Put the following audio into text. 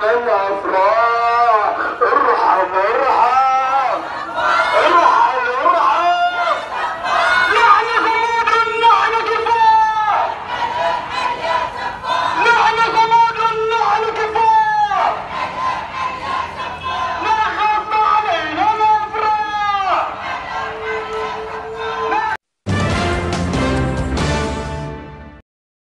nella